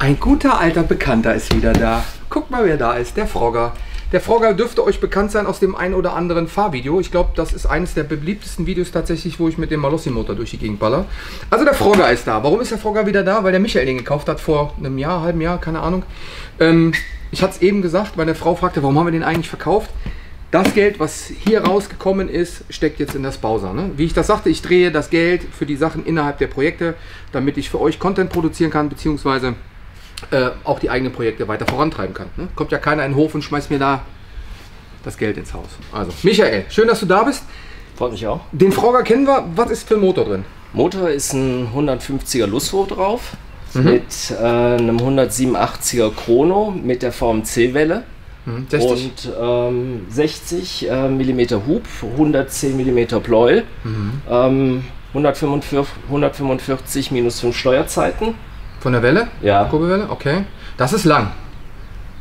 Ein guter alter Bekannter ist wieder da. Guckt mal, wer da ist. Der Frogger. Der Frogger dürfte euch bekannt sein aus dem ein oder anderen Fahrvideo. Ich glaube, das ist eines der beliebtesten Videos tatsächlich, wo ich mit dem Malossi-Motor durch die Gegend baller. Also der Frogger ist da. Warum ist der Frogger wieder da? Weil der Michael den gekauft hat vor einem Jahr, halben Jahr, keine Ahnung. Ähm, ich hatte es eben gesagt, meine Frau fragte, warum haben wir den eigentlich verkauft? Das Geld, was hier rausgekommen ist, steckt jetzt in das Bowser. Ne? Wie ich das sagte, ich drehe das Geld für die Sachen innerhalb der Projekte, damit ich für euch Content produzieren kann, beziehungsweise äh, auch die eigenen Projekte weiter vorantreiben kann. Ne? Kommt ja keiner in den Hof und schmeißt mir da das Geld ins Haus. Also, Michael, schön, dass du da bist. Freut mich auch. Den Frogger kennen wir. Was ist für ein Motor drin? Motor ist ein 150er Lusvo drauf mhm. mit äh, einem 187er Chrono mit der VMC-Welle. Mhm, 60. Und ähm, 60 äh, mm Hub, 110 mm Pleuel, mhm. ähm, 145, 145 minus 5 Steuerzeiten. Von der Welle? Ja. Kurbelwelle? Okay. Das ist lang.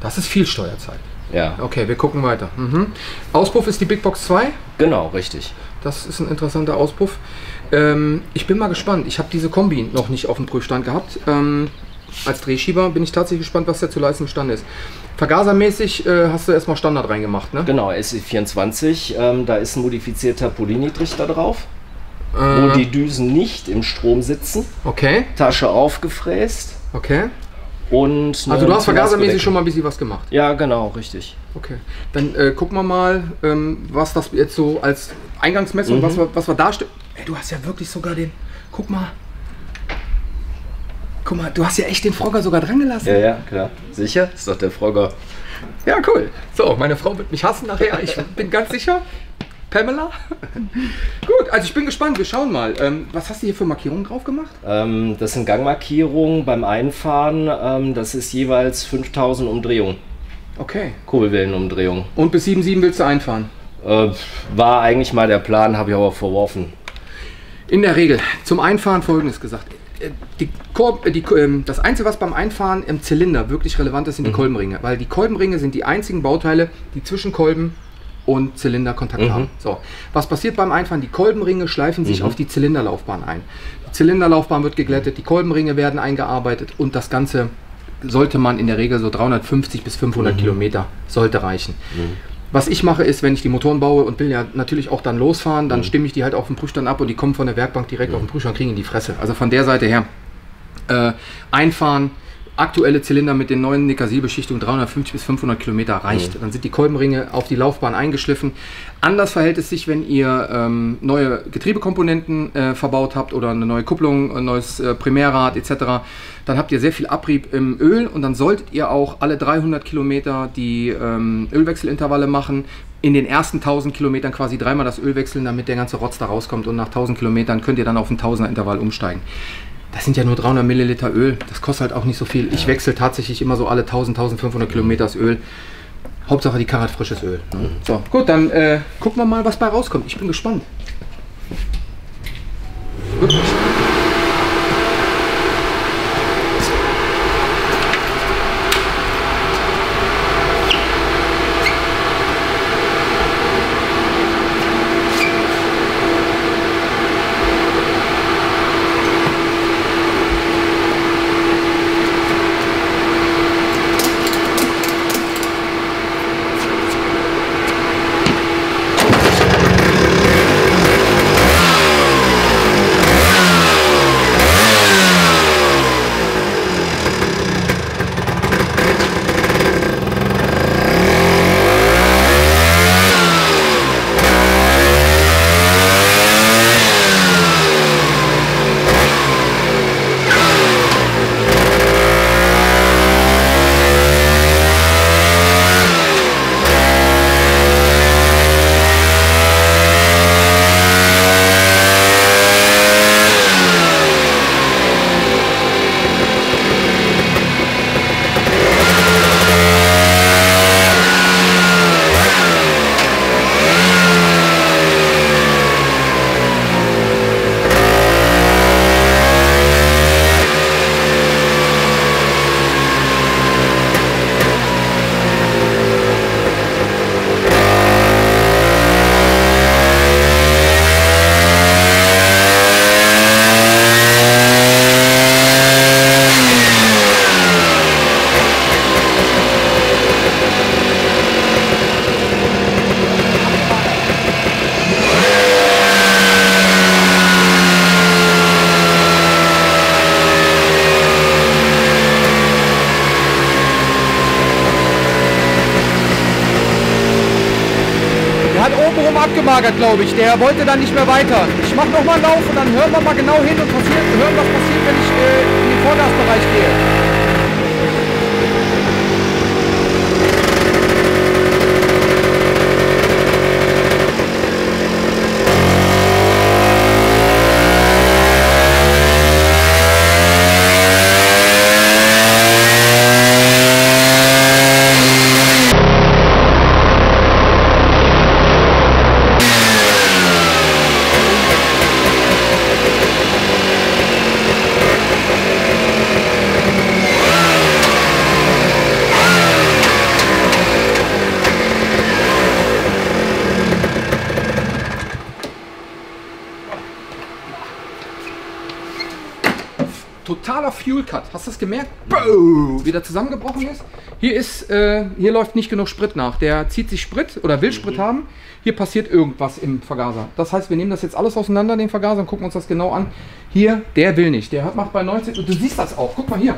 Das ist viel Steuerzeit. Ja. Okay, wir gucken weiter. Mhm. Auspuff ist die Big Box 2? Genau, richtig. Das ist ein interessanter Auspuff. Ähm, ich bin mal gespannt. Ich habe diese Kombi noch nicht auf dem Prüfstand gehabt. Ähm, als Drehschieber bin ich tatsächlich gespannt, was der zu leisten Stand ist. Vergasermäßig äh, hast du erstmal Standard reingemacht, ne? Genau, SE24. Ähm, da ist ein modifizierter Polini-Trichter drauf äh. wo die Düsen nicht im Strom sitzen. Okay. Tasche aufgefräst. Okay. Und also du hast vergasermäßig schon mal ein bisschen was gemacht? Ja, genau, richtig. Okay. Dann äh, gucken wir mal, ähm, was das jetzt so als Eingangsmessung, mhm. was, wir, was wir darstellen. Ey, du hast ja wirklich sogar den. Guck mal. Guck mal, du hast ja echt den Frogger sogar dran gelassen. Ja, ja, klar. Sicher? Ist doch der Frogger. Ja, cool. So, meine Frau wird mich hassen nachher. Ich bin ganz sicher. Pamela? Gut, also ich bin gespannt. Wir schauen mal. Ähm, was hast du hier für Markierungen drauf gemacht? Ähm, das sind Gangmarkierungen beim Einfahren. Ähm, das ist jeweils 5000 Umdrehungen. Okay. Kurbelwellenumdrehungen. Und bis 7,7 willst du einfahren? Äh, war eigentlich mal der Plan, habe ich aber verworfen. In der Regel. Zum Einfahren folgendes gesagt. Äh, die Korb, äh, die, ähm, das Einzige, was beim Einfahren im Zylinder wirklich relevant ist, sind die mhm. Kolbenringe. Weil die Kolbenringe sind die einzigen Bauteile, die zwischen Kolben und Zylinderkontakt mhm. haben. So, was passiert beim Einfahren? Die Kolbenringe schleifen sich mhm. auf die Zylinderlaufbahn ein. Die Zylinderlaufbahn wird geglättet, die Kolbenringe werden eingearbeitet und das Ganze sollte man in der Regel so 350 bis 500 mhm. Kilometer sollte reichen. Mhm. Was ich mache ist, wenn ich die Motoren baue und will ja natürlich auch dann losfahren, dann mhm. stimme ich die halt auf den Prüfstand ab und die kommen von der Werkbank direkt auf den Prüfstand, kriegen in die Fresse. Also von der Seite her äh, einfahren, aktuelle Zylinder mit den neuen Nikasil-Beschichtungen 350 bis 500 Kilometer reicht. Mhm. Dann sind die Kolbenringe auf die Laufbahn eingeschliffen. Anders verhält es sich, wenn ihr ähm, neue Getriebekomponenten äh, verbaut habt oder eine neue Kupplung, ein neues äh, Primärrad etc. Dann habt ihr sehr viel Abrieb im Öl und dann solltet ihr auch alle 300 Kilometer die ähm, Ölwechselintervalle machen. In den ersten 1000 Kilometern quasi dreimal das Öl wechseln, damit der ganze Rotz da rauskommt und nach 1000 Kilometern könnt ihr dann auf ein 1000er Intervall umsteigen. Das sind ja nur 300 Milliliter Öl. Das kostet halt auch nicht so viel. Ich wechsle tatsächlich immer so alle 1000, 1500 Kilometer das Öl. Hauptsache die Karre hat frisches Öl. Ne? So, gut, dann äh, gucken wir mal, was bei rauskommt. Ich bin gespannt. Wirklich. abgemagert, glaube ich. Der wollte dann nicht mehr weiter. Ich mache nochmal einen Lauf und dann hören wir mal genau hin und passiert, hören, was passiert, wenn ich äh, in den Vorgasbereich gehe. totaler Fuel Cut. Hast du das gemerkt? Boom, wie der zusammengebrochen ist. Hier ist, äh, hier läuft nicht genug Sprit nach. Der zieht sich Sprit oder will Sprit mhm. haben. Hier passiert irgendwas im Vergaser. Das heißt, wir nehmen das jetzt alles auseinander, den Vergaser, und gucken uns das genau an. Hier, der will nicht. Der macht bei 90 und du siehst das auch. Guck mal hier.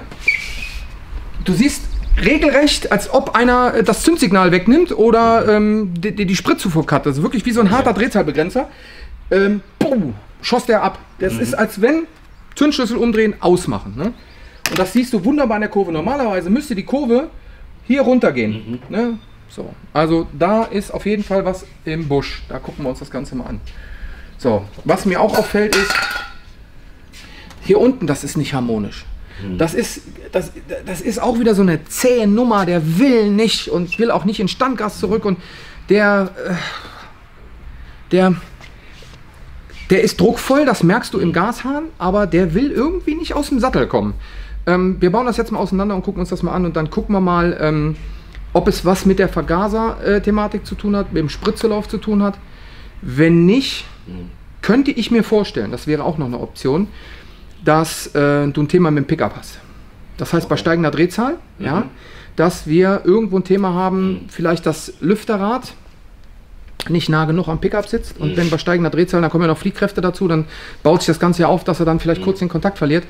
Du siehst regelrecht, als ob einer äh, das Zündsignal wegnimmt oder ähm, die, die, Spritzufuhr cut. Das ist wirklich wie so ein harter Drehzahlbegrenzer. Ähm, boom, schoss der ab. Das mhm. ist, als wenn Zündschlüssel umdrehen, ausmachen. Ne? Und das siehst du wunderbar in der Kurve. Normalerweise müsste die Kurve hier runtergehen. Mhm. Ne? So, also da ist auf jeden Fall was im Busch. Da gucken wir uns das Ganze mal an. So, was mir auch auffällt ist, hier unten, das ist nicht harmonisch. Mhm. Das ist, das, das ist auch wieder so eine zähe Nummer, der will nicht und will auch nicht in Standgas zurück und der, äh, der, der ist druckvoll, das merkst du im Gashahn, aber der will irgendwie nicht aus dem Sattel kommen. Ähm, wir bauen das jetzt mal auseinander und gucken uns das mal an und dann gucken wir mal, ähm, ob es was mit der Vergaser-Thematik zu tun hat, mit dem Spritzelauf zu tun hat. Wenn nicht, könnte ich mir vorstellen, das wäre auch noch eine Option, dass äh, du ein Thema mit dem Pickup hast. Das heißt, bei steigender Drehzahl, mhm. ja, dass wir irgendwo ein Thema haben, mhm. vielleicht das Lüfterrad nicht nah genug am Pickup sitzt und wenn bei steigender Drehzahl, dann kommen ja noch Fliehkräfte dazu, dann baut sich das Ganze ja auf, dass er dann vielleicht mhm. kurz den Kontakt verliert,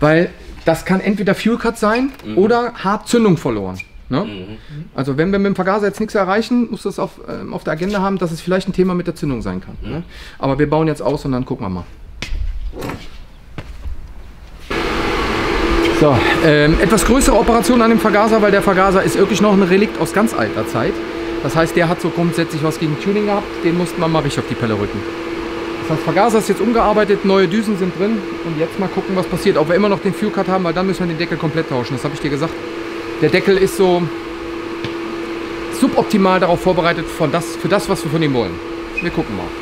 weil das kann entweder Fuel Cut sein mhm. oder hart Zündung verloren. Ne? Mhm. Also wenn wir mit dem Vergaser jetzt nichts erreichen, muss das auf, ähm, auf der Agenda haben, dass es vielleicht ein Thema mit der Zündung sein kann. Ne? Aber wir bauen jetzt aus und dann gucken wir mal. So, ähm, etwas größere Operation an dem Vergaser, weil der Vergaser ist wirklich noch ein Relikt aus ganz alter Zeit. Das heißt, der hat so grundsätzlich was gegen Tuning gehabt, den mussten wir mal richtig auf die Pelle rücken. Das Vergaser ist jetzt umgearbeitet, neue Düsen sind drin und jetzt mal gucken, was passiert. Ob wir immer noch den Fuel Cut haben, weil dann müssen wir den Deckel komplett tauschen. Das habe ich dir gesagt. Der Deckel ist so suboptimal darauf vorbereitet von das, für das, was wir von ihm wollen. Wir gucken mal.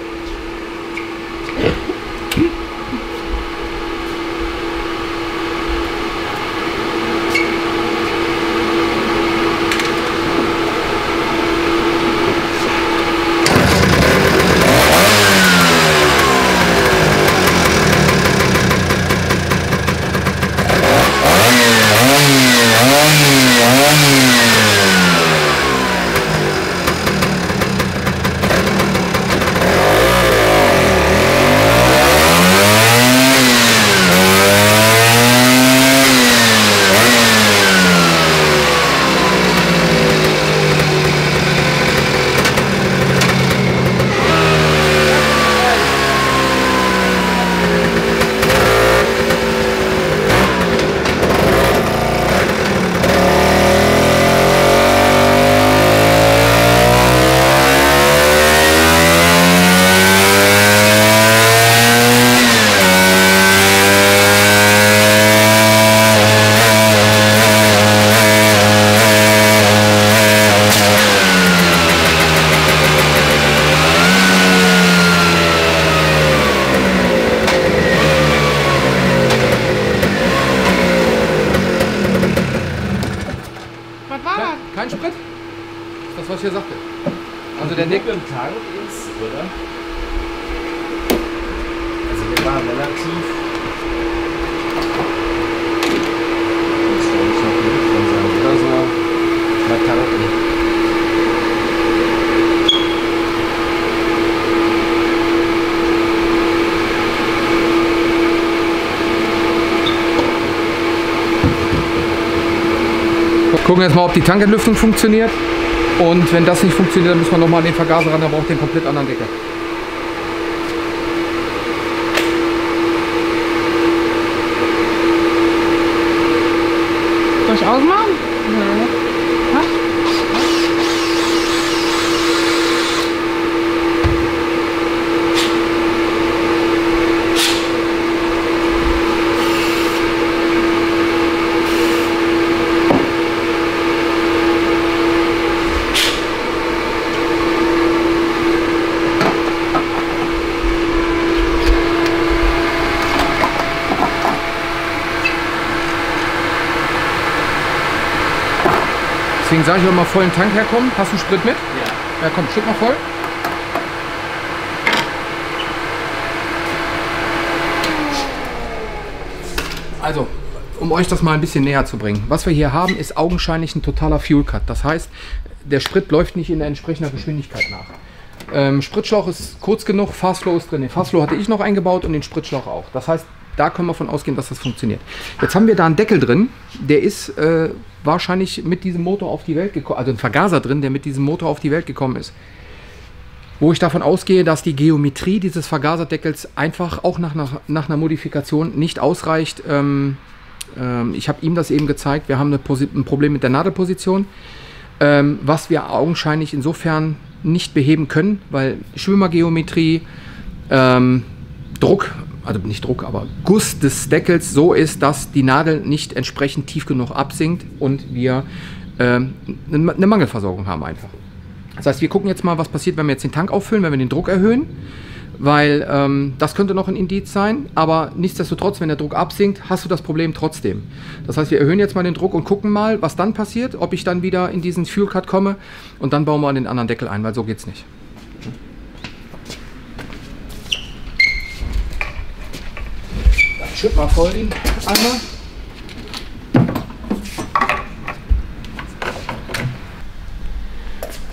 Gucken jetzt mal, ob die Tankentlüftung funktioniert. Und wenn das nicht funktioniert, dann müssen wir nochmal an den Vergaser ran, da braucht den komplett anderen Deckel. Soll ich ausmachen? Ja. Deswegen sage ich immer vollen Tank herkommen. Hast du Sprit mit? Ja. Ja, komm, Stück mal voll. Also, um euch das mal ein bisschen näher zu bringen. Was wir hier haben, ist augenscheinlich ein totaler Fuel Cut. Das heißt, der Sprit läuft nicht in der entsprechender Geschwindigkeit nach. Ähm, Spritschlauch ist kurz genug, Fastflow ist drin. Den Fastflow hatte ich noch eingebaut und den Spritschlauch auch. Das heißt, da können wir von ausgehen, dass das funktioniert. Jetzt haben wir da einen Deckel drin, der ist äh, wahrscheinlich mit diesem Motor auf die Welt gekommen, also ein Vergaser drin, der mit diesem Motor auf die Welt gekommen ist. Wo ich davon ausgehe, dass die Geometrie dieses Vergaserdeckels einfach auch nach, nach, nach einer Modifikation nicht ausreicht. Ähm, ähm, ich habe ihm das eben gezeigt. Wir haben ein Problem mit der Nadelposition, ähm, was wir augenscheinlich insofern nicht beheben können, weil Schwimmergeometrie, ähm, Druck, also nicht Druck, aber Guss des Deckels so ist, dass die Nadel nicht entsprechend tief genug absinkt und wir ähm, eine Mangelversorgung haben einfach. Das heißt, wir gucken jetzt mal, was passiert, wenn wir jetzt den Tank auffüllen, wenn wir den Druck erhöhen, weil ähm, das könnte noch ein Indiz sein, aber nichtsdestotrotz, wenn der Druck absinkt, hast du das Problem trotzdem. Das heißt, wir erhöhen jetzt mal den Druck und gucken mal, was dann passiert, ob ich dann wieder in diesen Fuel Cut komme und dann bauen wir den anderen Deckel ein, weil so geht's nicht. Schütt mal voll den einmal.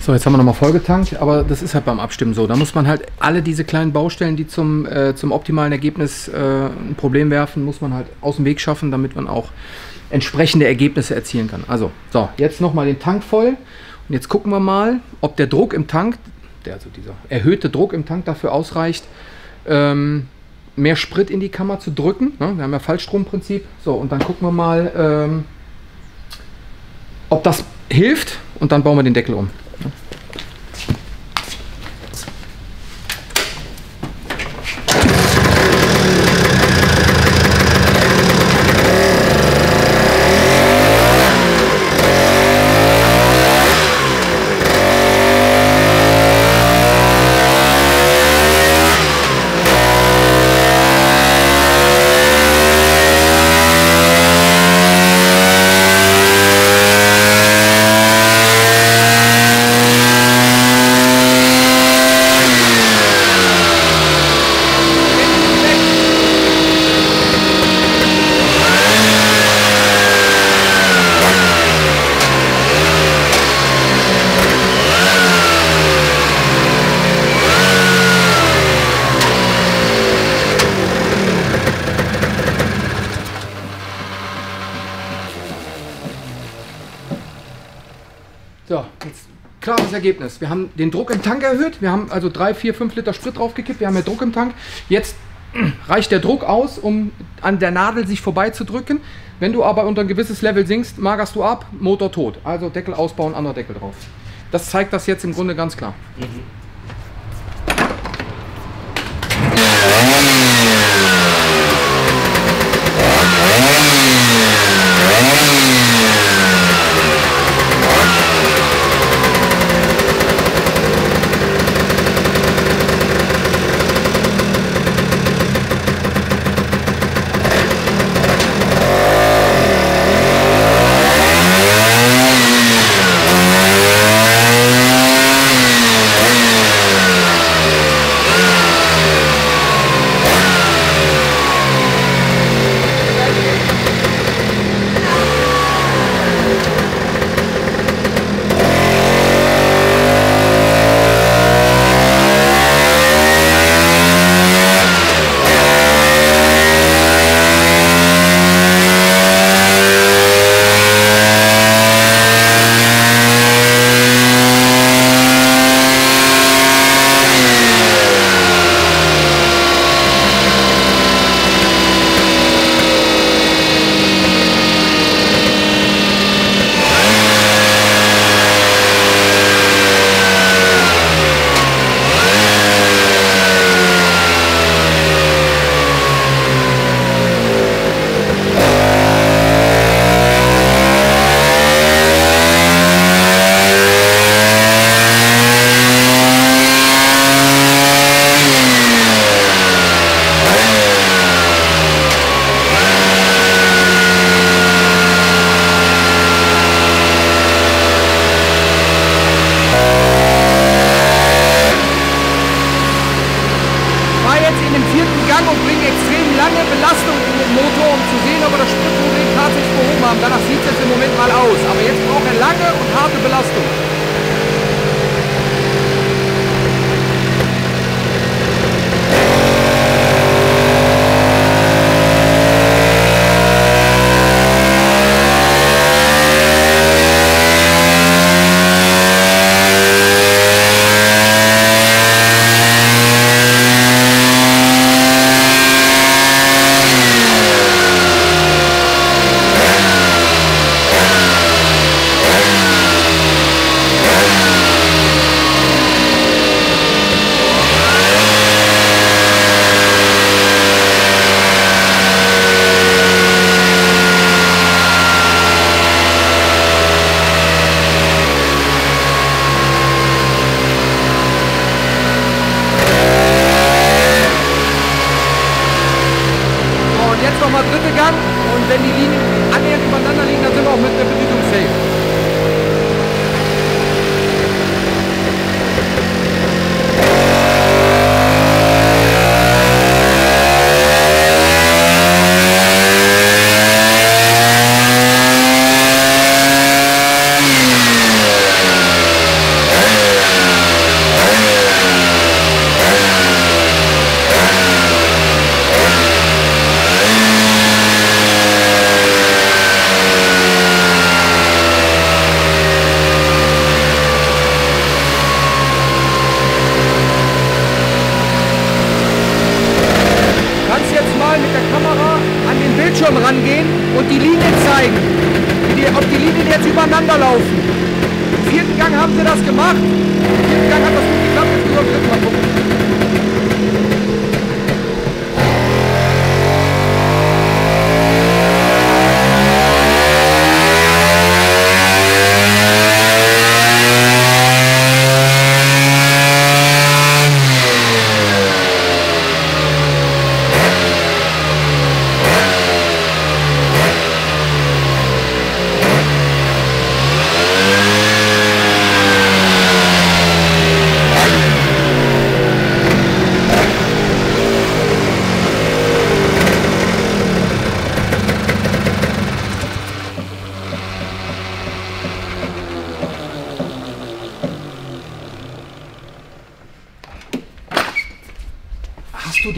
So, jetzt haben wir nochmal vollgetankt, aber das ist halt beim Abstimmen so. Da muss man halt alle diese kleinen Baustellen, die zum, äh, zum optimalen Ergebnis äh, ein Problem werfen, muss man halt aus dem Weg schaffen, damit man auch entsprechende Ergebnisse erzielen kann. Also, so, jetzt nochmal den Tank voll. Und jetzt gucken wir mal, ob der Druck im Tank, der, also dieser erhöhte Druck im Tank dafür ausreicht, ähm, mehr Sprit in die Kammer zu drücken. Ne? Wir haben ja Fallstromprinzip. So, und dann gucken wir mal, ähm, ob das hilft und dann bauen wir den Deckel um. So, jetzt klares Ergebnis. Wir haben den Druck im Tank erhöht. Wir haben also 3, 4, 5 Liter Sprit draufgekippt. Wir haben mehr Druck im Tank. Jetzt reicht der Druck aus, um an der Nadel sich vorbeizudrücken. Wenn du aber unter ein gewisses Level sinkst, magerst du ab, Motor tot. Also Deckel ausbauen, anderer Deckel drauf. Das zeigt das jetzt im Grunde ganz klar. sieht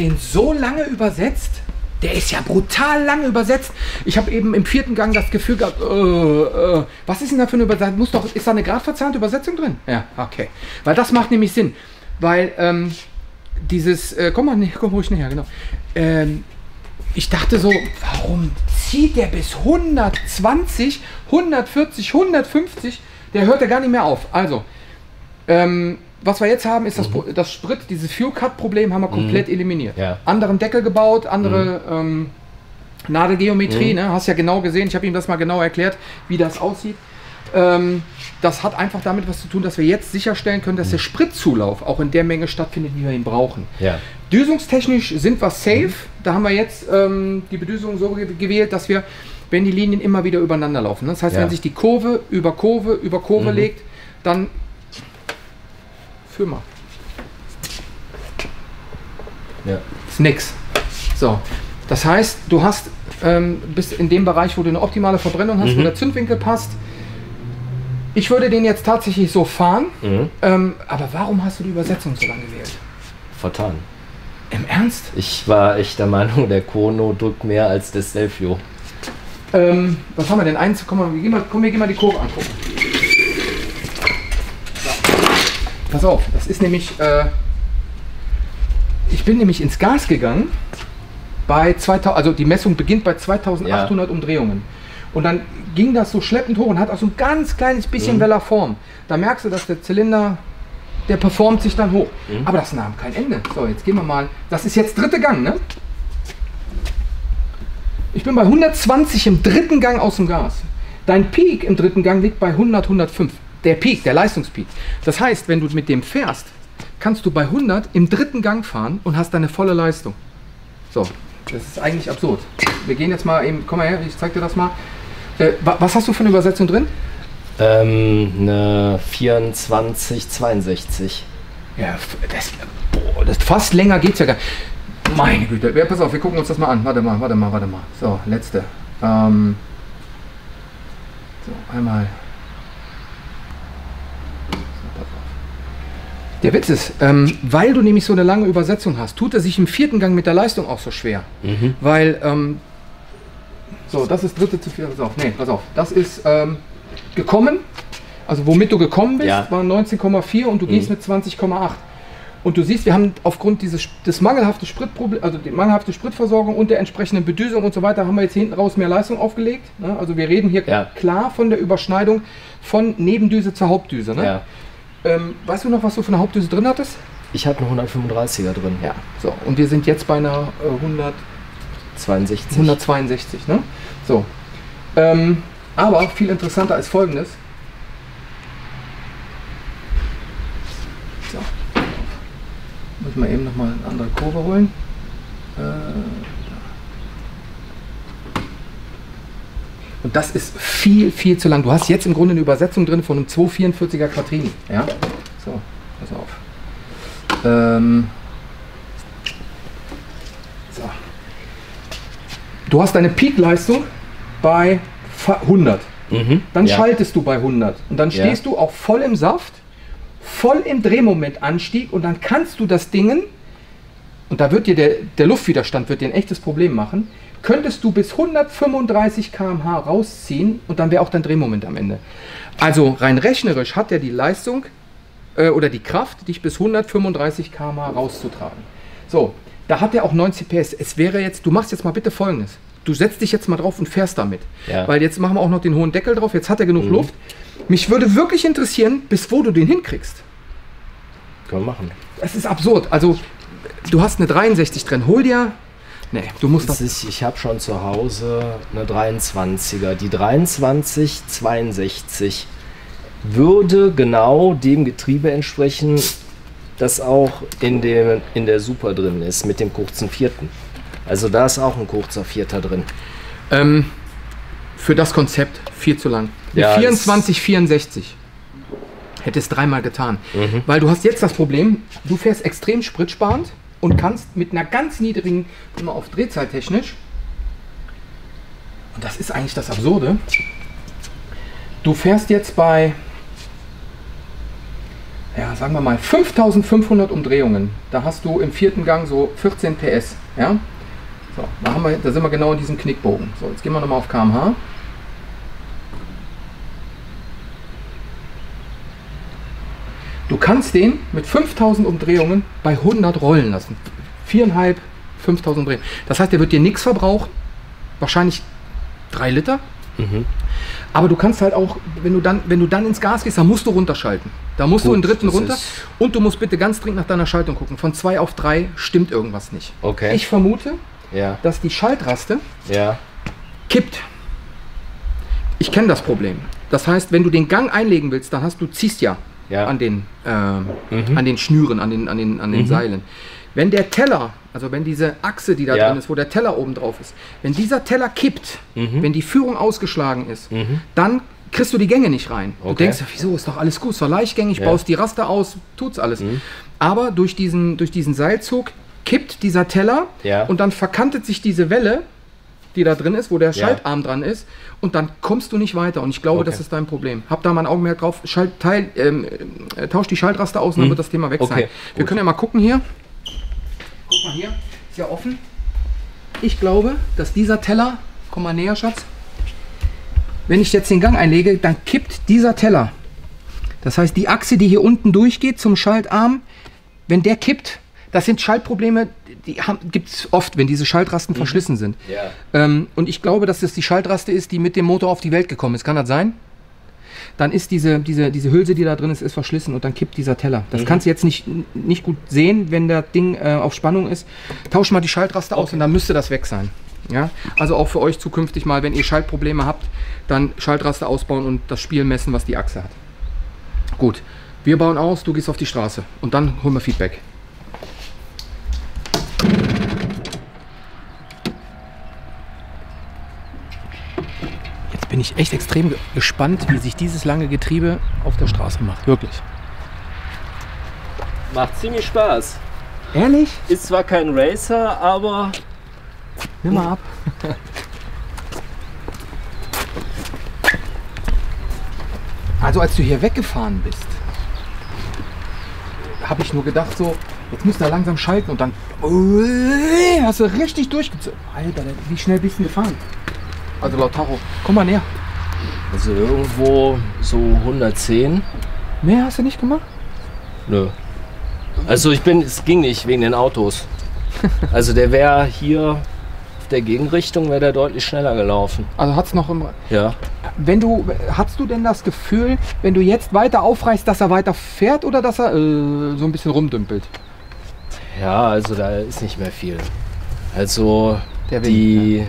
übersetzt. Der ist ja brutal lang übersetzt. Ich habe eben im vierten Gang das Gefühl gehabt, äh, äh, was ist denn da für eine Übersetzung? Muss doch, ist da eine gradverzahnte Übersetzung drin? Ja, okay. Weil das macht nämlich Sinn. Weil ähm, dieses, äh, komm mal, nee, komm ruhig näher, genau. Ähm, ich dachte so, warum zieht der bis 120, 140, 150? Der hört ja gar nicht mehr auf. Also, ähm, was wir jetzt haben, ist das, mhm. das Sprit, dieses Fuel-Cut-Problem haben wir komplett mhm. eliminiert. Ja. Anderen Deckel gebaut, andere mhm. ähm, Nadelgeometrie, mhm. ne? hast ja genau gesehen, ich habe ihm das mal genau erklärt, wie das aussieht. Ähm, das hat einfach damit was zu tun, dass wir jetzt sicherstellen können, dass mhm. der Spritzulauf auch in der Menge stattfindet, wie wir ihn brauchen. Ja. Düsungstechnisch sind wir safe. Mhm. Da haben wir jetzt ähm, die Bedüsung so gewählt, dass wir, wenn die Linien immer wieder übereinander laufen. Ne? Das heißt, ja. wenn sich die Kurve über Kurve über Kurve legt, dann Kümmer. Ja. Ist nix. So. Das heißt, du hast ähm, bist in dem Bereich, wo du eine optimale Verbrennung hast, mhm. wo der Zündwinkel passt. Ich würde den jetzt tatsächlich so fahren. Mhm. Ähm, aber warum hast du die Übersetzung so lange gewählt? Vertan. Im Ernst? Ich war echt der Meinung, der Kono drückt mehr als das Delfio. Ähm, was haben wir denn? Eins, komm mal, wir gehen mal, komm, wir gehen mal die Kurve angucken. Pass auf, das ist nämlich. Äh, ich bin nämlich ins Gas gegangen bei 2000, also die Messung beginnt bei 2800 ja. Umdrehungen. Und dann ging das so schleppend hoch und hat auch so ein ganz kleines bisschen mhm. Weller Form. Da merkst du, dass der Zylinder, der performt sich dann hoch. Mhm. Aber das nahm kein Ende. So, jetzt gehen wir mal. Das ist jetzt dritte Gang, ne? Ich bin bei 120 im dritten Gang aus dem Gas. Dein Peak im dritten Gang liegt bei 100, 105 der Peak, der Leistungspeak. Das heißt, wenn du mit dem fährst, kannst du bei 100 im dritten Gang fahren und hast deine volle Leistung. So, das ist eigentlich absurd. Wir gehen jetzt mal eben, komm mal her, ich zeig dir das mal. Äh, was hast du für eine Übersetzung drin? Ähm, eine 2462. Ja, das, boah, das fast länger geht's ja gar nicht. Meine Güte, ja, pass auf, wir gucken uns das mal an. Warte mal, warte mal, warte mal. So, letzte. Ähm, So, einmal. Der Witz ist, ähm, weil du nämlich so eine lange Übersetzung hast, tut er sich im vierten Gang mit der Leistung auch so schwer. Mhm. Weil, ähm, so, das ist dritte zu vier. Pass auf, nee, pass auf. Das ist ähm, gekommen, also womit du gekommen bist, Ja. war 19,4 und du gehst mit 20,8. Und du siehst, wir haben aufgrund dieses des mangelhaften Spritproblem, also die mangelhafte Spritversorgung und der entsprechenden Bedüsung und so weiter, haben wir jetzt hinten raus mehr Leistung aufgelegt. Ne? Also wir reden hier Ja. klar von der Überschneidung von Nebendüse zur Hauptdüse. Ne? Ja. Ähm, weißt du noch, was du für eine Hauptdüse drin hattest? Ich hatte eine 135er drin. Ja. So, und wir sind jetzt bei einer äh, 100, 62. 162. Ne? So. Ähm, aber viel interessanter ist folgendes. So. Muss mal eben nochmal eine andere Kurve holen. Äh, Und das ist viel, viel zu lang. Du hast jetzt im Grunde eine Übersetzung drin von einem 244er Quattrini. Ja? So, pass auf. Ähm, so. Du hast deine Peakleistung bei fa- 100. Mhm. Dann ja. schaltest du bei 100. Und dann Ja. stehst du auch voll im Saft, voll im Drehmomentanstieg und dann kannst du das Dingen, und da wird dir der, der Luftwiderstand wird dir ein echtes Problem machen, könntest du bis 135 km/h rausziehen und dann wäre auch dein Drehmoment am Ende. Also rein rechnerisch hat er die Leistung äh, oder die Kraft, dich bis 135 km/h rauszutragen. So, da hat er auch 90 PS. Es wäre jetzt, du machst jetzt mal bitte folgendes. Du setzt dich jetzt mal drauf und fährst damit. Ja. Weil jetzt machen wir auch noch den hohen Deckel drauf. Jetzt hat er genug Luft. Mich würde wirklich interessieren, bis wo du den hinkriegst. Können wir machen. Das ist absurd. Also, du hast eine 63 drin. Hol dir. Nee, du musst Das ist, ich habe schon zu Hause eine 23er. Die 23 62 würde genau dem Getriebe entsprechen, das auch in, dem, in der Super drin ist, mit dem kurzen vierten. Also da ist auch ein kurzer Vierter drin. Ähm, für das Konzept viel zu lang. Die Ja, 24, 64 hätte es dreimal getan. Mhm. Weil du hast jetzt das Problem, du fährst extrem spritsparend und kannst mit einer ganz niedrigen, immer auf Drehzahl technisch, und das ist eigentlich das Absurde, du fährst jetzt bei, ja, sagen wir mal, 5500 Umdrehungen. Da hast du im vierten Gang so 14 PS. Ja? So, da, wir, da sind wir genau in diesem Knickbogen. So, jetzt gehen wir nochmal auf kmh. Kannst den mit 5000 Umdrehungen bei 100 rollen lassen. 4.500, 5000 Umdrehungen. Das heißt, der wird dir nichts verbrauchen. Wahrscheinlich 3 Liter. Mhm. Aber du kannst halt auch, wenn du dann, wenn du dann ins Gas gehst, dann musst du runterschalten. Da musst du Gut, in dritten das runter. Und du musst bitte ganz dringend nach deiner Schaltung gucken. Von 2 auf 3 stimmt irgendwas nicht. Okay. Ich vermute, ja, dass die Schaltraste ja. kippt. Ich kenne das Problem. Das heißt, wenn du den Gang einlegen willst, dann hast du ziehst ja, Ja. an den ähm, Mhm. an den Schnüren, an den an den an den Mhm. Seilen. Wenn der Teller, also wenn diese Achse, die da Ja. drin ist, wo der Teller oben drauf ist, wenn dieser Teller kippt, Mhm. wenn die Führung ausgeschlagen ist, Mhm. dann kriegst du die Gänge nicht rein. Du Okay. denkst, ja, wieso ist doch alles gut, ist doch leichtgängig, Ja. baust die Raster aus, tut's alles. Mhm. Aber durch diesen durch diesen Seilzug kippt dieser Teller und dann verkantet sich diese Welle, die da drin ist, wo der Ja. Schaltarm dran ist, und dann kommst du nicht weiter. Und ich glaube, Okay. das ist dein Problem. Hab da mal ein Augenmerk drauf, Schalt, teil, ähm, äh, tausch die Schaltraster aus und dann Mhm. wird das Thema weg Okay, sein. Wir gut. können ja mal gucken hier. Guck mal hier, ist ja offen. Ich glaube, dass dieser Teller, komm mal näher, Schatz. Wenn ich jetzt den Gang einlege, dann kippt dieser Teller. Das heißt, die Achse, die hier unten durchgeht zum Schaltarm, wenn der kippt, das sind Schaltprobleme, die gibt es oft, wenn diese Schaltrasten verschlissen sind. Ja. Ähm, und ich glaube, dass das die Schaltraste ist, die mit dem Motor auf die Welt gekommen ist. Kann das sein? Dann ist diese, diese, diese Hülse, die da drin ist, ist verschlissen und dann kippt dieser Teller. Das kannst du jetzt nicht, nicht gut sehen, wenn das Ding äh, auf Spannung ist. Tausch mal die Schaltraste aus und dann müsste das weg sein. Ja? Also auch für euch zukünftig mal, wenn ihr Schaltprobleme habt, dann Schaltraste ausbauen und das Spiel messen, was die Achse hat. Gut, wir bauen aus, du gehst auf die Straße und dann holen wir Feedback. Bin ich echt extrem ge- gespannt, wie sich dieses lange Getriebe auf der Straße macht. Wirklich. Macht ziemlich Spaß. Ehrlich? Ist zwar kein Racer, aber Nimm mal ab. Also als du hier weggefahren bist, habe ich nur gedacht so, jetzt müsst ihr langsam schalten und dann äh, hast du richtig durchgezogen. Alter, wie schnell bist du gefahren? Also laut Tacho, komm mal näher. Also irgendwo so 110. Mehr hast du nicht gemacht? Nö. Also ich bin, es ging nicht wegen den Autos. Also der wäre hier auf der Gegenrichtung, wäre der deutlich schneller gelaufen. Also hat's noch im. Ja. Wenn du, hast du denn das Gefühl, wenn du jetzt weiter aufreißt, dass er weiter fährt oder dass er äh, so ein bisschen rumdümpelt? Ja, also da ist nicht mehr viel. Also Der Wind, die,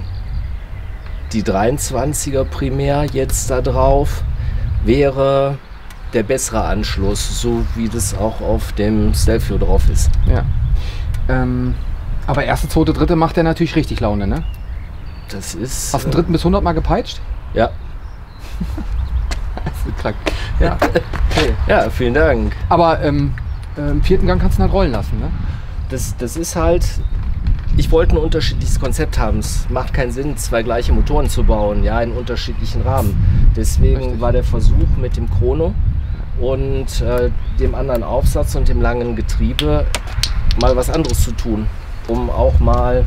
die 23er primär jetzt da drauf wäre der bessere Anschluss, so wie das auch auf dem Stelvio drauf ist. Ja. Ähm, aber erste, zweite, dritte macht er natürlich richtig Laune, ne? Das ist. Hast du den äh, dritten bis 100 mal gepeitscht? Ja. Das ist krank. Ja. Okay. Ja, vielen Dank. Aber ähm, äh, im vierten Gang kannst du ihn halt rollen lassen, ne? Das, das ist halt. Ich wollte ein unterschiedliches Konzept haben. Es macht keinen Sinn, zwei gleiche Motoren zu bauen, ja, in unterschiedlichen Rahmen. Deswegen Richtig. war der Versuch mit dem Chrono und äh, dem anderen Aufsatz und dem langen Getriebe mal was anderes zu tun, um auch mal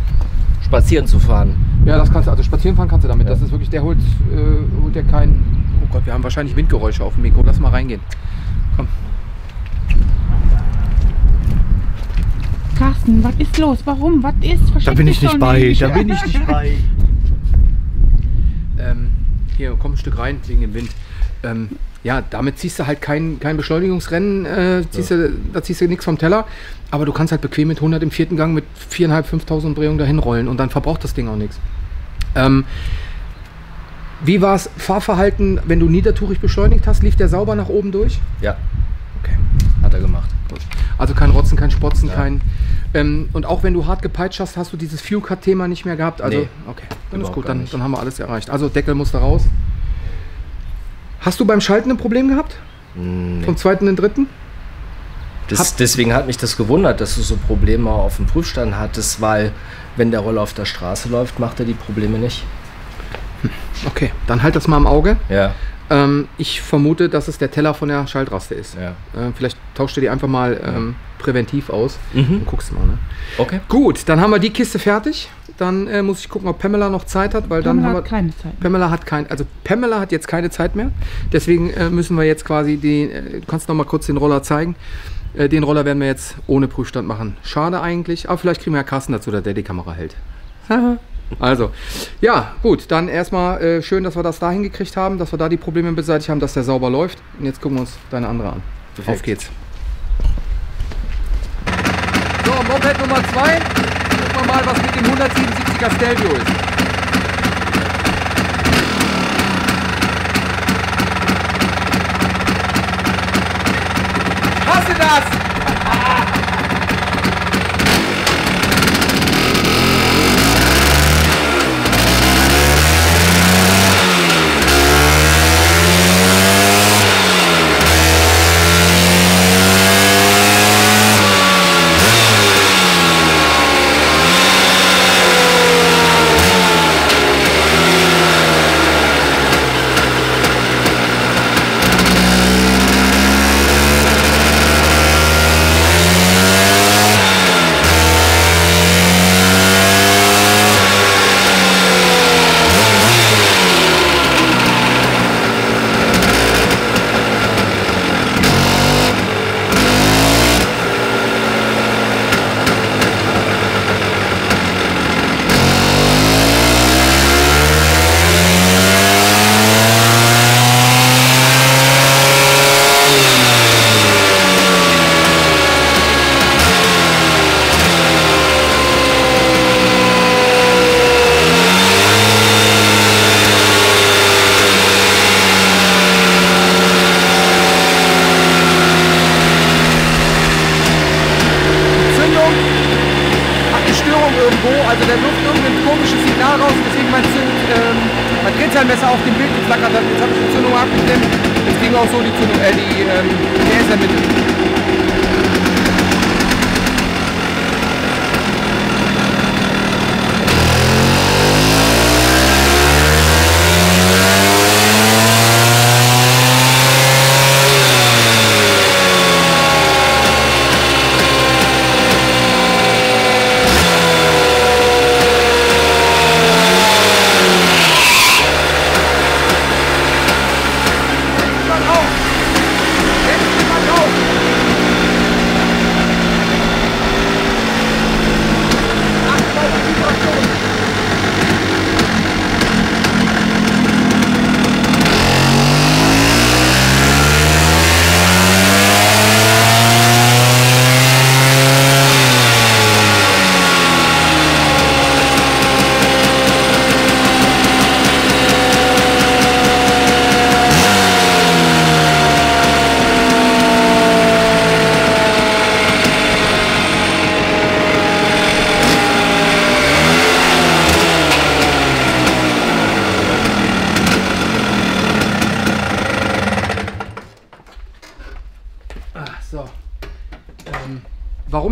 spazieren zu fahren. Ja, das kannst du, also spazieren fahren kannst du damit. Ja. Das ist wirklich, der holt, äh, holt ja kein. Oh Gott, wir haben wahrscheinlich Windgeräusche auf dem Mikro. Lass mal reingehen. Komm. Carsten, was ist los? Warum? Was ist? Da bin ich nicht bei, da bin ich nicht bei. Ähm, hier, komm ein Stück rein wegen dem Wind. Ähm, ja, damit ziehst du halt kein, kein Beschleunigungsrennen, äh, ziehst du, da ziehst du nichts vom Teller. Aber du kannst halt bequem mit 100 im vierten Gang mit 4.500, 5.000 Umdrehungen dahin rollen und dann verbraucht das Ding auch nichts. Ähm, wie war es Fahrverhalten, wenn du niedertourig beschleunigt hast? Lief der sauber nach oben durch? Ja, Okay. hat er gemacht. Gut. Also kein Rotzen, kein Spotzen, Ja. kein. Ähm, und auch wenn du hart gepeitscht hast, hast du dieses Fuel-Cut-Thema nicht mehr gehabt. Also, Nee, okay, dann ist gut, dann, dann haben wir alles erreicht. Also, Deckel musste raus. Hast du beim Schalten ein Problem gehabt? Hm, Nee. Vom zweiten in den dritten? Das, deswegen hat mich das gewundert, dass du so Probleme auf dem Prüfstand hattest, weil wenn der Roller auf der Straße läuft, macht er die Probleme nicht. Okay, dann halt das mal im Auge. Ja, Ähm, ich vermute, dass es der Teller von der Schaltraste ist. ja. Äh, vielleicht tauscht ihr die einfach mal ähm, präventiv aus Mhm. und guckst mal. Ne? Okay. Gut, dann haben wir die Kiste fertig. Dann äh, muss ich gucken, ob Pamela noch Zeit hat, weil dann Pamela haben wir. hat keine Zeit. Pamela hat kein, also Pamela hat jetzt keine Zeit mehr. Deswegen äh, müssen wir jetzt quasi die, äh, du kannst noch mal kurz den Roller zeigen. Äh, den Roller werden wir jetzt ohne Prüfstand machen. Schade eigentlich, aber vielleicht kriegen wir ja Carsten dazu, dass der die Kamera hält. also, ja, gut, dann erstmal äh, schön, dass wir das da hingekriegt haben, dass wir da die Probleme beseitigt haben, dass der sauber läuft. Und jetzt gucken wir uns deine andere an. Perfekt. Auf geht's. So, Moped Nummer 2. Gucken wir mal, was mit dem 177er Stelvio ist. Hast du das?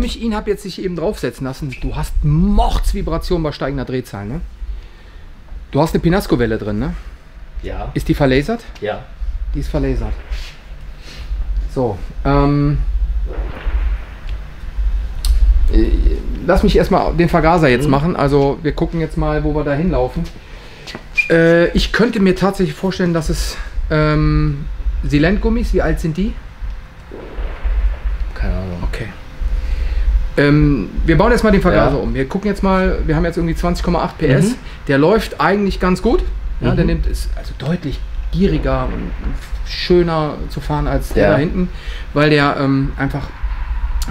Warum ich ihn habe jetzt sich eben draufsetzen lassen, du hast Mordsvibration bei steigender Drehzahl, ne? Du hast eine Pinasco-Welle drin, ne? Ja. Ist die verlasert? Ja. Die ist verlasert. So, ähm, äh, lass mich erstmal den Vergaser jetzt Mhm. machen. Also wir gucken jetzt mal, wo wir da hinlaufen. Äh, ich könnte mir tatsächlich vorstellen, dass es ähm, Silentgummis, wie alt sind die? Keine Ahnung. Okay. Ähm, wir bauen jetzt mal den Vergaser Ja. um. Wir gucken jetzt mal, wir haben jetzt irgendwie 20,8 PS. Mhm. Der läuft eigentlich ganz gut. Ja, Der Mhm. nimmt ist also deutlich gieriger und schöner zu fahren als der Ja. da hinten, weil der ähm, einfach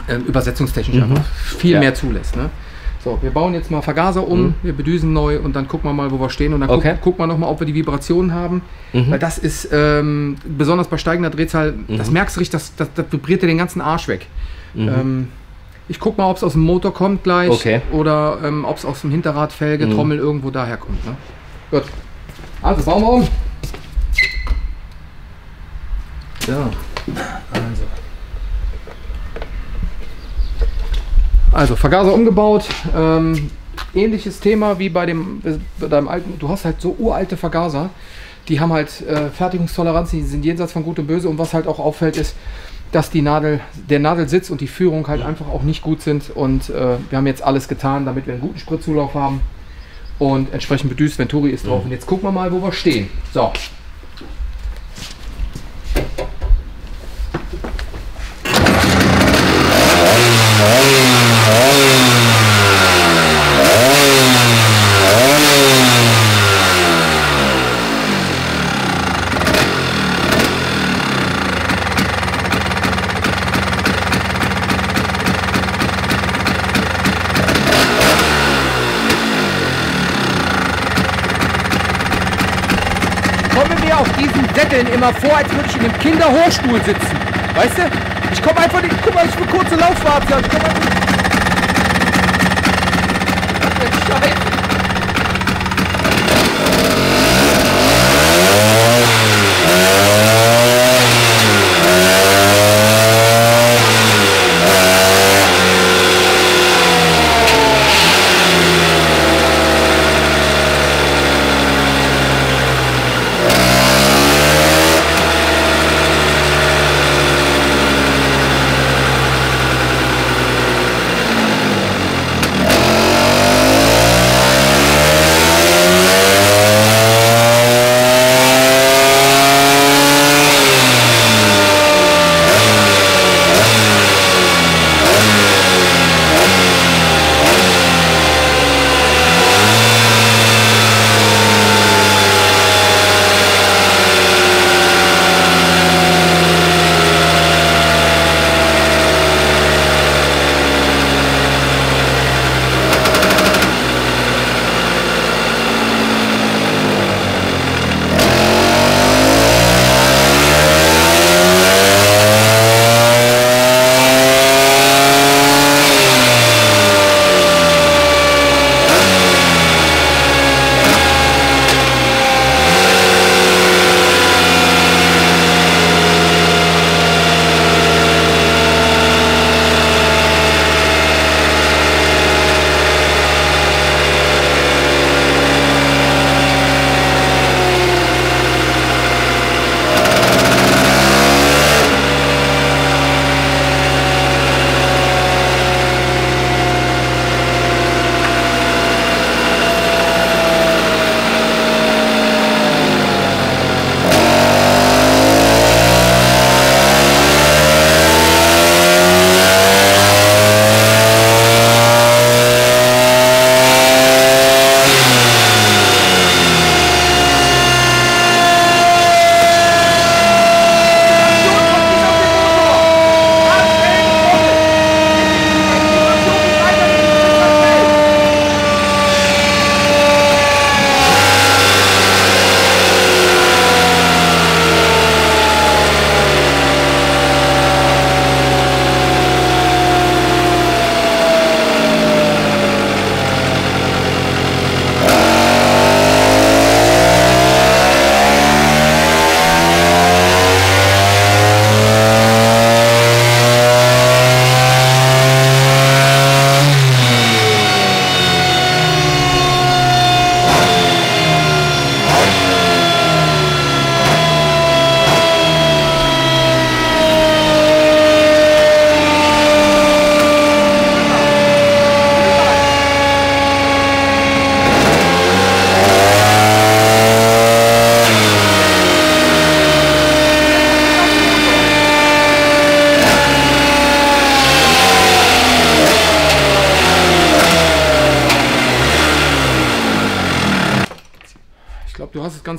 ähm, übersetzungstechnisch Mhm. einfach viel Ja. mehr zulässt. Ne? So, wir bauen jetzt mal Vergaser um, Mhm. wir bedüsen neu und dann gucken wir mal, wo wir stehen und dann Okay. gucken wir nochmal, ob wir die Vibrationen haben. Mhm. Weil das ist ähm, besonders bei steigender Drehzahl, das Mhm. merkst du richtig, das, das, das vibriert dir den ganzen Arsch weg. Mhm. Ähm, ich guck mal, ob es aus dem Motor kommt gleich Okay. oder ähm, ob es aus dem Hinterrad, Felge, Mhm. Trommel irgendwo daher kommt. Ne? Gut. Also bauen wir um. So. Also. Also Vergaser umgebaut. Ähm, ähnliches Thema wie bei dem bei deinem alten. Du hast halt so uralte Vergaser. Die haben halt äh, Fertigungstoleranz, die sind jenseits von Gut und Böse. Und was halt auch auffällt, ist, dass die Nadel, der Nadelsitz und die Führung halt einfach auch nicht gut sind. Und äh, wir haben jetzt alles getan, damit wir einen guten Spritzulauf haben. Und entsprechend bedüst, Venturi ist drauf. Und jetzt gucken wir mal, wo wir stehen. So. komme mir auf Sätteln immer vor, als würde ich in einem Kinderhochstuhl sitzen. Weißt du? Ich komme einfach nicht. Guck mal, ich will kurze Lauffahrt. Ich komm einfach. Scheiße.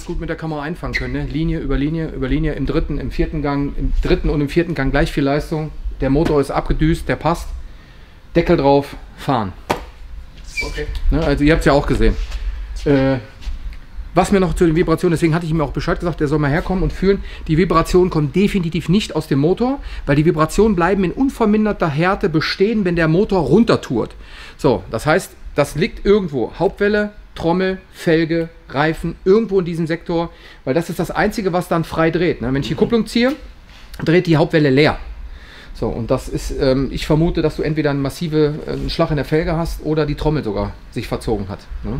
Ganz gut mit der Kamera einfangen können. Ne? Linie über Linie über Linie im dritten, im vierten Gang, im dritten und im vierten Gang gleich viel Leistung. Der Motor ist abgedüst, der passt. Deckel drauf, fahren. Okay. Ne? Also ihr habt es ja auch gesehen. Äh, was mir noch zu den Vibrationen, deswegen hatte ich ihm auch Bescheid gesagt, der soll mal herkommen und fühlen. Die Vibrationen kommen definitiv nicht aus dem Motor, weil die Vibrationen bleiben in unverminderter Härte bestehen, wenn der Motor runtertourt. So, das heißt, das liegt irgendwo. Hauptwelle, Trommel, Felge, Reifen, irgendwo in diesem Sektor, weil das ist das Einzige, was dann frei dreht. Ne? Wenn ich die Kupplung ziehe, dreht die Hauptwelle leer. So, und das ist, ähm, ich vermute, dass du entweder einen massiven äh, Schlag in der Felge hast oder die Trommel sogar sich verzogen hat. Ne?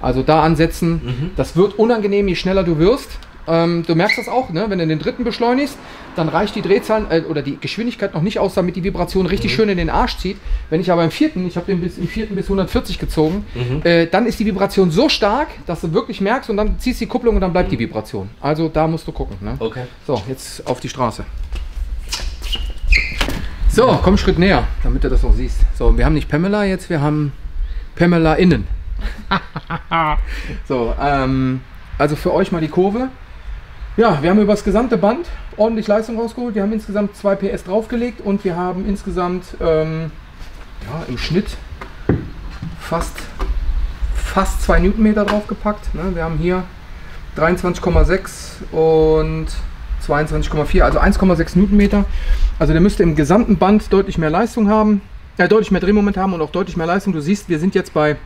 Also da ansetzen, mhm. das wird unangenehm, je schneller du wirst. Ähm, du merkst das auch, ne? wenn du den dritten beschleunigst, dann reicht die Drehzahl äh, oder die Geschwindigkeit noch nicht aus, damit die Vibration richtig mhm. schön in den Arsch zieht. Wenn ich aber im vierten, ich habe den bis, im vierten bis 140 gezogen, mhm. äh, dann ist die Vibration so stark, dass du wirklich merkst und dann ziehst du die Kupplung und dann bleibt die mhm. Vibration. Also da musst du gucken. Ne? Okay. So, jetzt auf die Straße. So, komm einen Schritt näher, damit du das auch siehst. So, wir haben nicht Pamela jetzt, wir haben Pamela innen. so, ähm, also für euch mal die Kurve. Ja, wir haben über das gesamte Band ordentlich Leistung rausgeholt. Wir haben insgesamt 2 PS draufgelegt und wir haben insgesamt ähm, ja, im Schnitt fast, fast 2 Newtonmeter draufgepackt. Ne? Wir haben hier 23,6 und 22,4, also 1,6 Newtonmeter. Also der müsste im gesamten Band deutlich mehr Leistung haben, äh, deutlich mehr Drehmoment haben und auch deutlich mehr Leistung. Du siehst, wir sind jetzt bei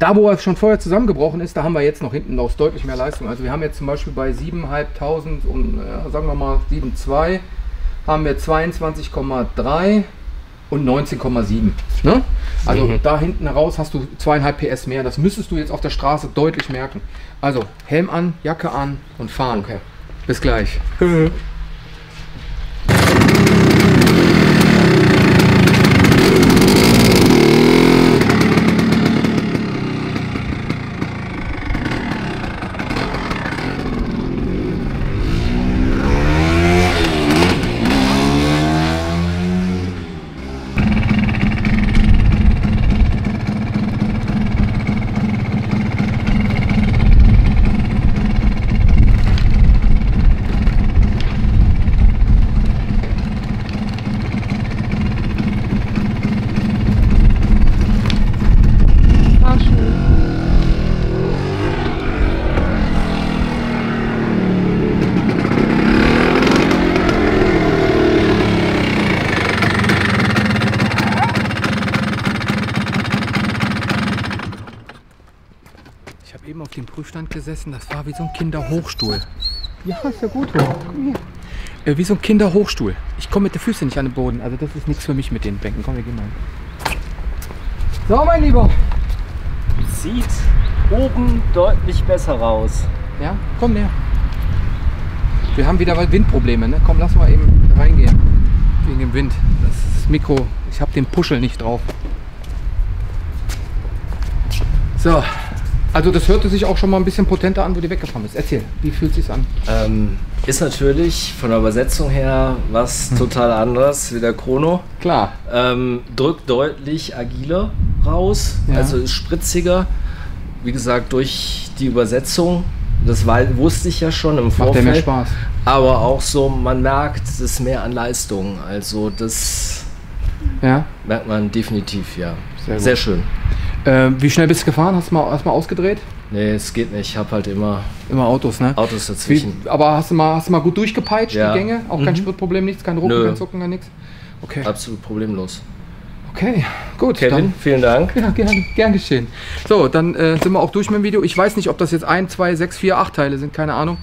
da, wo er schon vorher zusammengebrochen ist, da haben wir jetzt noch hinten raus deutlich mehr Leistung. Also wir haben jetzt zum Beispiel bei 7.500 und äh, sagen wir mal 7,2 haben wir 22,3 und 19,7. Ne? Also mhm. da hinten raus hast du 2,5 PS mehr. Das müsstest du jetzt auf der Straße deutlich merken. Also Helm an, Jacke an und fahren. Okay. Bis gleich. Prüfstand gesessen. Das war wie so ein Kinderhochstuhl. Ja, ist ja gut. Komm Äh, wie so ein Kinderhochstuhl. Ich komme mit den Füßen nicht an den Boden. Also das ist nichts für mich mit den Bänken. Komm, wir gehen mal. So, mein Lieber. Sieht oben deutlich besser raus. Ja, komm näher. Wir haben wieder Windprobleme. Ne? Komm, lass mal eben reingehen. Wegen dem Wind. Das, das Mikro, ich habe den Puschel nicht drauf. So, also das hörte sich auch schon mal ein bisschen potenter an, wo die weggefahren ist. Erzähl, wie fühlt es sich an? Ähm, ist natürlich von der Übersetzung her was hm. total anderes wie der Chrono. Klar. Ähm, drückt deutlich agiler raus, ja. also ist spritziger. Wie gesagt, durch die Übersetzung, das war, wusste ich ja schon im Vorfeld. Macht ja mehr Spaß. Aber auch so, man merkt es mehr an Leistung. Also das ja. merkt man definitiv, ja. Sehr, Sehr schön. Äh, wie schnell bist du gefahren? Hast du mal, hast du mal ausgedreht? Nee, es geht nicht. Ich habe halt immer, immer Autos, ne? Autos dazwischen. Wie, aber hast du, mal, hast du mal gut durchgepeitscht, ja. die Gänge? Auch mhm. kein Spritproblem, nichts, kein Rucken, kein Zucken, kein nichts? Okay. Absolut problemlos. Okay, gut. Kevin, dann, vielen Dank. Ja, gern, gern geschehen. So, dann äh, sind wir auch durch mit dem Video. Ich weiß nicht, ob das jetzt ein, zwei, sechs, vier, acht Teile sind, keine Ahnung.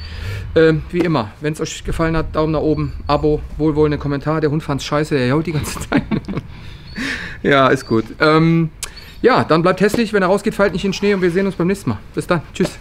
Ähm, wie immer, wenn es euch gefallen hat, Daumen nach oben, Abo, wohlwollende Kommentar. Der Hund fand's scheiße, der jault die ganze Zeit. ja, ist gut. Ähm, ja, dann bleibt hässlich. Wenn er rausgeht, fällt nicht in den Schnee und wir sehen uns beim nächsten Mal. Bis dann. Tschüss.